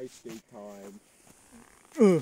ice skate time.